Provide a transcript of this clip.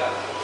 Gracias.